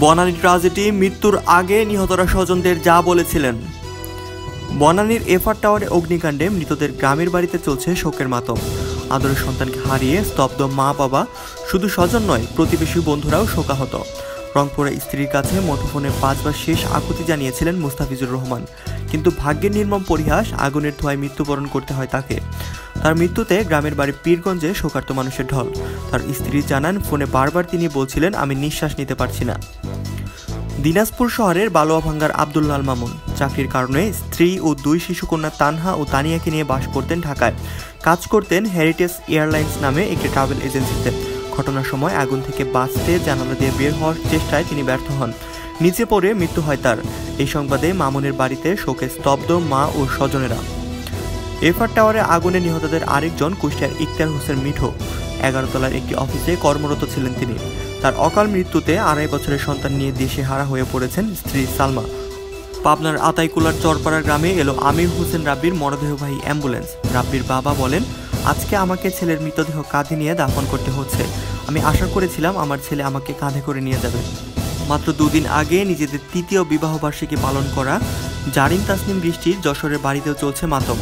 Banani tragedy মৃত্যুর আগে নিহতরা স্বজনদের যা বলেছিলেন। বনানীর এফআর টাওয়ারে অগ্নিকাণ্ডে মৃতদের গ্রামের বাড়িতে চলছে শোকের মাতম। আদরের সন্তানকে হারিয়ে স্তব্ধ মা বাবা শুধু স্বজন নয়, প্রতিবেশী বন্ধুরাও শোকাহত। রংপুরে স্ত্রীর কাছে মুঠোফোনে পাঁচবার শেষ আকুতি জানিয়েছিলেন মুস্তাফিজুর রহমান। কিন্তু ভাগ্যের নির্মম পরিহাস, আগুনের ধোঁয়ায় মৃত্যুবরণ করতে হয় তাকে। তার মৃত্যুতে গ্রামের বাড়ি পীরগঞ্জে শোকার্ত মানুষের ঢল। তার স্ত্রী জানান, ফোনে বারবার তিনি বলছিলেন, আমি নিঃশ্বাস নিতে পারছি না। দিনাজপুর শহরের বালোয়াভাঙ্গার আবদুল্লাল মামুন চাকরির কারণে স্ত্রী ও দুই শিশুকন্যা তানহা ও তানিয়াকে নিয়ে বাস করতেন ঢাকায়। কাজ করতেন হেরিটেজ এয়ারলাইন্স নামে একটি ট্রাভেল এজেন্সিতে। ঘটনার সময় আগুন থেকে বাঁচতে জানালা দিয়ে বের হওয়ার চেষ্টায় তিনি ব্যর্থ হন। নিচে পড়ে মৃত্যু হয় তার। এই সংবাদে মামুনের বাড়িতে শোকে স্তব্ধ মা ও স্বজনেরা। এফআর টাওয়ারে আগুনে নিহতদের আরেকজন কুষ্টিয়ার ইকতার হোসেন মিঠো। এগারো তলার একটি অফিসে কর্মরত ছিলেন তিনি। তার অকাল মৃত্যুতে আড়াই বছরের সন্তান নিয়ে দেশে হারা হয়ে পড়েছেন স্ত্রী সালমা। পাবনার আতাইকুলার চরপাড়া গ্রামে এলো আমির হোসেন রাব্বির মরদেহবাহী অ্যাম্বুলেন্স। রাব্বির বাবা বলেন, আজকে আমাকে ছেলের মৃতদেহ কাঁধে নিয়ে দাফন করতে হচ্ছে। আমি আশা করেছিলাম আমার ছেলে আমাকে কাঁধে করে নিয়ে যাবে। মাত্র দুদিন আগে নিজেদের তৃতীয় বিবাহবার্ষিকী পালন করা জারিন তাসনিম বৃষ্টির যশোরের বাড়িতেও চলছে মাতম।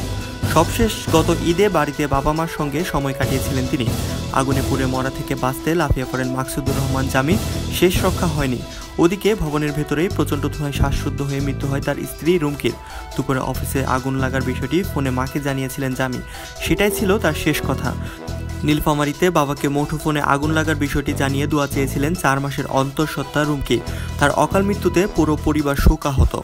সবশেষ গত ঈদে বাড়িতে বাবা মার সঙ্গে সময় কাটিয়েছিলেন তিনি। আগুনে পুড়ে মরা থেকে বাঁচতে লাফিয়ে পড়েন মাকসুদুর রহমান জামি শেষ রক্ষা হয়নি। ওদিকে ভবনের ভেতরেই প্রচণ্ড ধোঁয়ায় শ্বাসরুদ্ধ হয়ে মৃত্যু হয় তার স্ত্রী রুমকির। দুপুরে অফিসে আগুন লাগার বিষয়টি ফোনে মাকে জানিয়েছিলেন জামি সেটাই ছিল তার শেষ কথা। নীলফামারিতে বাবাকে মুঠোফোনে আগুন লাগার বিষয়টি জানিয়ে দোয়া চেয়েছিলেন চার মাসের অন্তঃসত্ত্বা রুমকি তার অকাল মৃত্যুতে পুরো পরিবার শোকাহত।